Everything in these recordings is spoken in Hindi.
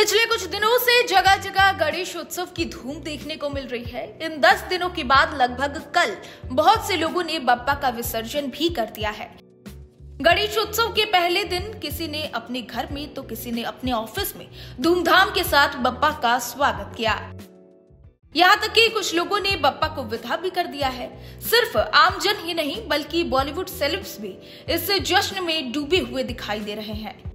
पिछले कुछ दिनों से जगह जगह गणेश उत्सव की धूम देखने को मिल रही है। इन 10 दिनों के बाद लगभग कल बहुत से लोगों ने बप्पा का विसर्जन भी कर दिया है। गणेश उत्सव के पहले दिन किसी ने अपने घर में तो किसी ने अपने ऑफ़िस में धूमधाम के साथ बप्पा का स्वागत किया। यहाँ तक कि कुछ लोगों ने बप्पा को विदा भी कर दिया है। सिर्फ़ आमजन ही नहीं, बल्कि बॉलीवुड सेलेब्स भी इस जश्न में डूबे हुए दिखाई दे रहे हैं।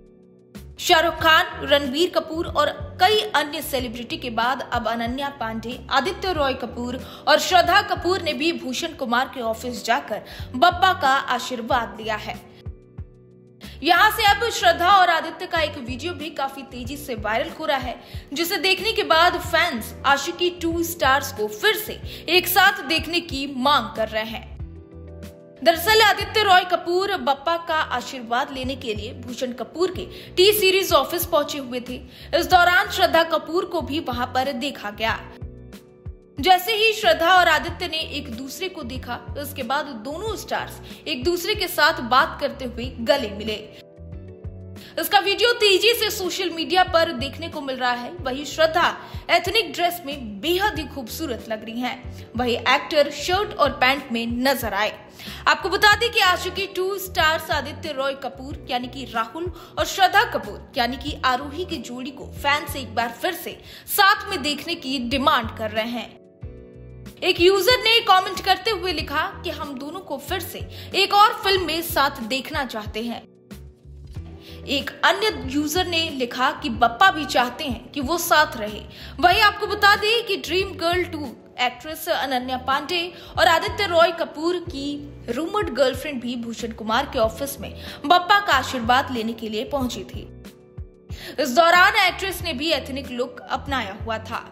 शाहरुख खान, रणबीर कपूर और कई अन्य सेलिब्रिटी के बाद अब अनन्या पांडे, आदित्य रॉय कपूर और श्रद्धा कपूर ने भी भूषण कुमार के ऑफ़िस जाकर बप्पा का आशीर्वाद लिया है। यहाँ से अब श्रद्धा और आदित्य का एक वीडियो भी काफ़ी तेज़ी से वायरल हो रहा है, जिसे देखने के बाद फैंस आशिकी टू स्टार्स को फिर से एक साथ देखने की मांग कर रहे हैं। दरअसल आदित्य रॉय कपूर बप्पा का आशीर्वाद लेने के लिए भूषण कपूर के टी सीरीज़ ऑफ़िस पहुँचे हुए थे। इस दौरान श्रद्धा कपूर को भी वहाँ पर देखा गया। जैसे ही श्रद्धा और आदित्य ने एक दूसरे को देखा, उसके बाद दोनों स्टार्स एक दूसरे के साथ बात करते हुए गले मिले। इसका वीडियो तेज़ी से सोशल मीडिया पर देखने को मिल रहा है। वही श्रद्धा एथनिक ड्रेस में बेहद ही खूबसूरत लग रही हैं। वही एक्टर शर्ट और पैंट में नज़र आए। आपको बता दें कि आशिकी टू स्टार्स आदित्य रॉय कपूर, यानी कि राहुल और श्रद्धा कपूर, यानी कि आरोही की जोड़ी को फैंस एक बार फिर से साथ में देखने की डिमांड कर रहे हैं। एक यूज़र ने कमेंट करते हुए लिखा कि हम दोनों को फिर से एक और फ़िल्म में साथ देखना चाहते हैं। एक अन्य यूज़र ने लिखा कि बप्पा भी चाहते हैं कि वो साथ रहे। वही आपको बता दें कि dream girl two actress Ananya Panday और आदित्य रॉय कपूर की रूमर्ड गर्लफ्रेंड भी भूषण कुमार के ऑफ़िस में बप्पा का आशीर्वाद लेने के लिए पहुँची थी। इस दौरान एक्ट्रेस ने भी एथनिक लुक अपनाया हुआ था।